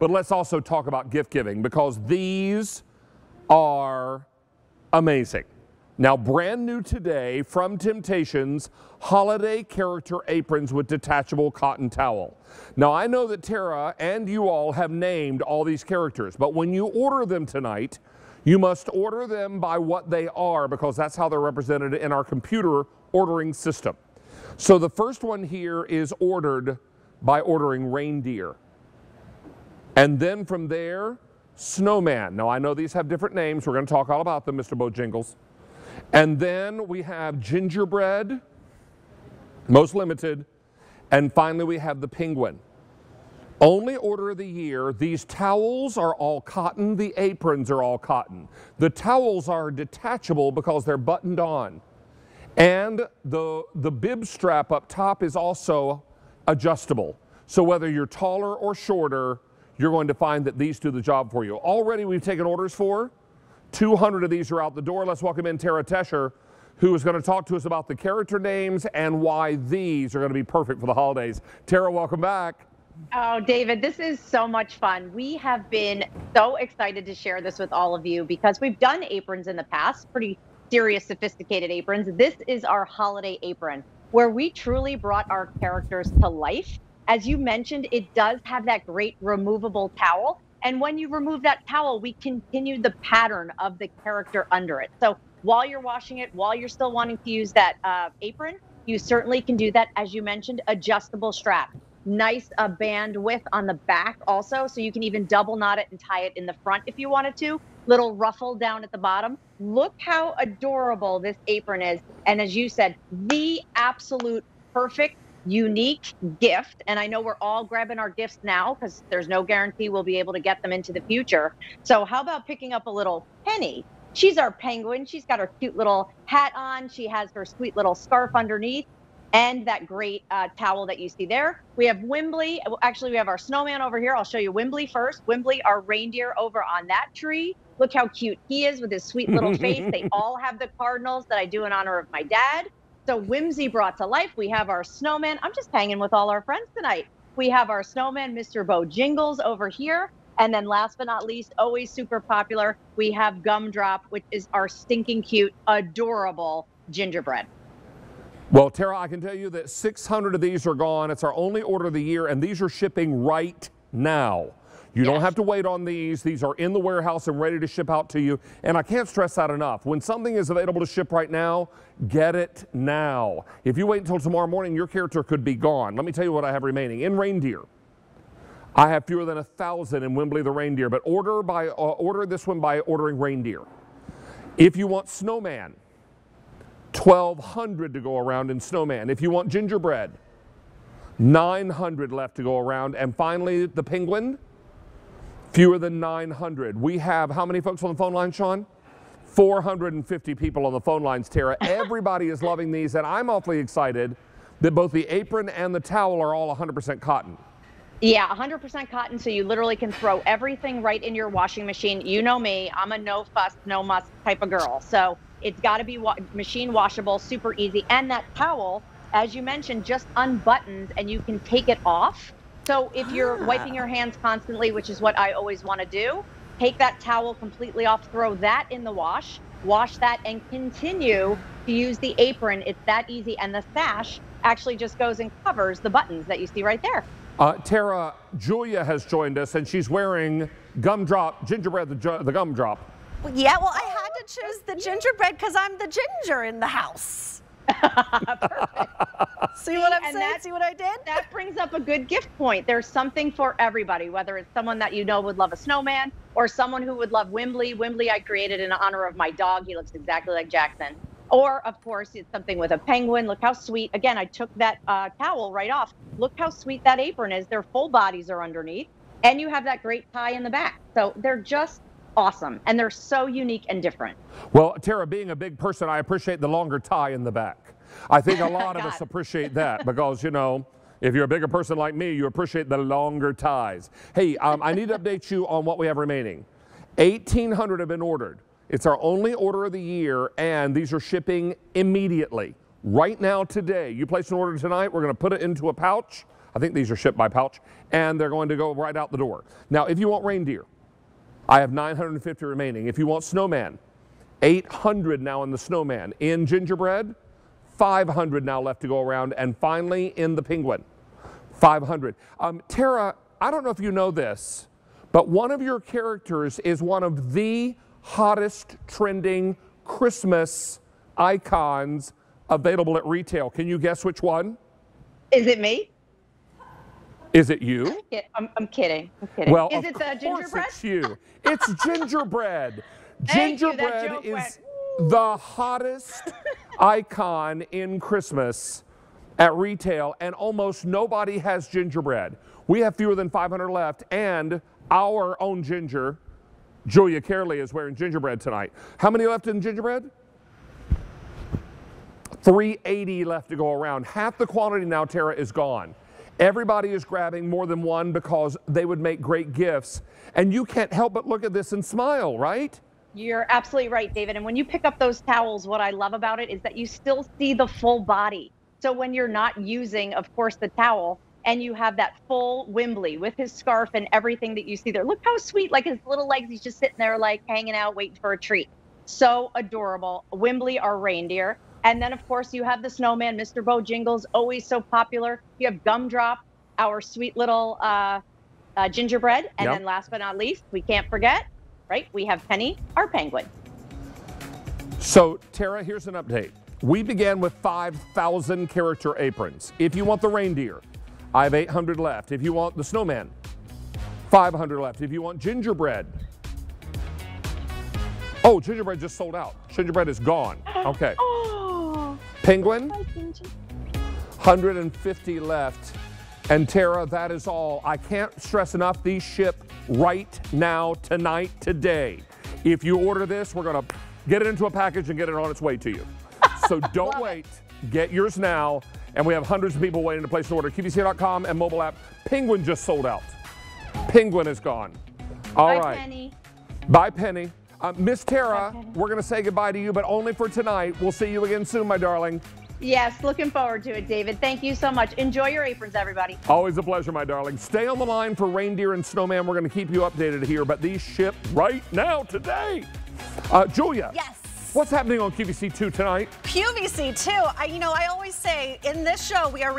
but let's also talk about gift giving because these are amazing. Now, brand new today from Temptations, holiday character aprons with detachable cotton towel. Now, I know that Tara and you all have named all these characters, but when you order them tonight, you must order them by what they are because that's how they're represented in our computer ordering system. So the first one here is ordered by ordering reindeer. And then from there, snowman. Now I know these have different names. We're going to talk all about them, Mr. Bojingles. And then we have gingerbread, most limited. And finally, we have the penguin. Only order of the year. These towels are all cotton. The aprons are all cotton. The towels are detachable because they're buttoned on. And the, the bib strap up top is also adjustable. So whether you're taller or shorter, you're going to find that these do the job for you. Already we've taken orders for 200 of these are out the door. Let's welcome in Tara Tesher, who is going to talk to us about the character names and why these are going to be perfect for the holidays. Tara, welcome back. Oh, David, this is so much fun. We have been so excited to share this with all of you because we've done aprons in the past, pretty serious, sophisticated aprons. This is our holiday apron where we truly brought our characters to life. As you mentioned, it does have that great removable towel and when you remove that towel, we continue the pattern of the character under it. So while you're washing it, while you're still wanting to use that uh, apron, you certainly can do that. As you mentioned, adjustable strap. Nice uh, band width on the back also, so you can even double knot it and tie it in the front if you wanted to. Little ruffle down at the bottom. Look how adorable this apron is. And as you said, the absolute perfect unique gift. And I know we're all grabbing our gifts now because there's no guarantee we'll be able to get them into the future. So, how about picking up a little penny? She's our penguin. She's got her cute little hat on. She has her sweet little scarf underneath and that great uh, towel that you see there. We have Wimbley. Actually, we have our snowman over here. I'll show you Wimbley first. Wimbley, our reindeer over on that tree. Look how cute he is with his sweet little face. They all have the cardinals that I do in honor of my dad. So whimsy brought to life. We have our snowman. I'm just hanging with all our friends tonight. We have our snowman, Mr. Bo Jingles, over here. And then last but not least, always super popular, we have Gumdrop, which is our stinking cute, adorable gingerbread. Well, Tara, I can tell you that 600 of these are gone. It's our only order of the year, and these are shipping right now. You yes. don't have to wait on these. These are in the warehouse and ready to ship out to you. And I can't stress that enough. When something is available to ship right now, get it now. If you wait until tomorrow morning, your character could be gone. Let me tell you what I have remaining. In reindeer, I have fewer than a thousand in Wimbley the reindeer, but order by uh, order this one by ordering reindeer. If you want snowman, 1,200 to go around in snowman. If you want gingerbread, 900 left to go around. And finally, the penguin, Fewer than 900. We have how many folks on the phone line, Sean? 450 people on the phone lines, Tara. Everybody is loving these, and I'm awfully excited that both the apron and the towel are all 100% cotton. Yeah, 100% cotton, so you literally can throw everything right in your washing machine. You know me, I'm a no fuss, no muss type of girl. So it's got to be wa- machine washable, super easy. And that towel, as you mentioned, just unbuttons and you can take it off so if you're ah. wiping your hands constantly, which is what I always want to do, take that towel completely off, throw that in the wash, wash that, and continue to use the apron. It's that easy. And the sash actually just goes and covers the buttons that you see right there. Uh, Tara, Julia has joined us, and she's wearing gumdrop, gingerbread, the, the gumdrop. Yeah, well, I had to choose the gingerbread because I'm the ginger in the house. See what I'm saying? That, See what I did? That brings up a good gift point. There's something for everybody, whether it's someone that you know would love a snowman or someone who would love Wimbley. Wimbley I created in honor of my dog. He looks exactly like Jackson. Or, of course, it's something with a penguin. Look how sweet. Again, I took that uh, towel right off. Look how sweet that apron is. Their full bodies are underneath. And you have that great tie in the back. So they're just awesome. And they're so unique and different. Well, Tara, being a big person, I appreciate the longer tie in the back. I think a lot of us appreciate that because, you know, if you're a bigger person like me, you appreciate the longer ties. Hey, um, I need to update you on what we have remaining. 1,800 have been ordered. It's our only order of the year, and these are shipping immediately. Right now, today, you place an order tonight, we're going to put it into a pouch. I think these are shipped by pouch, and they're going to go right out the door. Now, if you want reindeer, I have 950 remaining. If you want snowman, 800 now in the snowman. In gingerbread, 500 now left to go around. And finally, in the penguin, 500. Um, Tara, I don't know if you know this, but one of your characters is one of the hottest trending Christmas icons available at retail. Can you guess which one? Is it me? Is it you? Yeah, I'm, I'm kidding. I'm kidding. Well, is of it the gingerbread? it's you. It's gingerbread. Thank you, gingerbread is the hottest icon in Christmas at retail, and almost nobody has gingerbread. We have fewer than 500 left, and our own ginger, Julia Carely, is wearing gingerbread tonight. How many left in gingerbread? 380 left to go around. Half the quantity now, Tara, is gone. Everybody is grabbing more than one because they would make great gifts. And you can't help but look at this and smile, right? You're absolutely right, David. And when you pick up those towels, what I love about it is that you still see the full body. So when you're not using, of course, the towel, and you have that full Wimbley with his scarf and everything that you see there. Look how sweet, like his little legs, he's just sitting there, like hanging out, waiting for a treat. So adorable. Wimbley, our reindeer. And then, of course, you have the snowman, Mr. Bojingles, always so popular. You have Gumdrop, our sweet little uh, uh, gingerbread. And Yep. then, last but not least, we can't forget, right? We have Penny, our penguin. So, Tara, here's an update. We began with 5,000 character aprons. If you want the reindeer, I have 800 left. If you want the snowman, 500 left. If you want gingerbread, oh, gingerbread just sold out. Gingerbread is gone. Okay. Oh, Penguin, 150 left. And Tara, that is all. I can't stress enough, these ship right now, tonight, today. If you order this, we're going to get it into a package and get it on its way to you. So don't Love it. wait. Get yours now. And we have hundreds of people waiting to place an order. QVC.com and mobile app. Penguin just sold out. Penguin is gone. All Bye, right. Penny. Bye, Penny. Uh, Miss Tara, Bye, we're going to say goodbye to you, but only for tonight. We'll see you again soon, my darling. Yes, looking forward to it, David. Thank you so much. Enjoy your aprons, everybody. Always a pleasure, my darling. Stay on the line for reindeer and snowman. We're going to keep you updated here, but these ship right now today. Uh, Julia. Yes. What's happening on QVC2 tonight? QVC2, I, you know, I always say in this show we are. Re-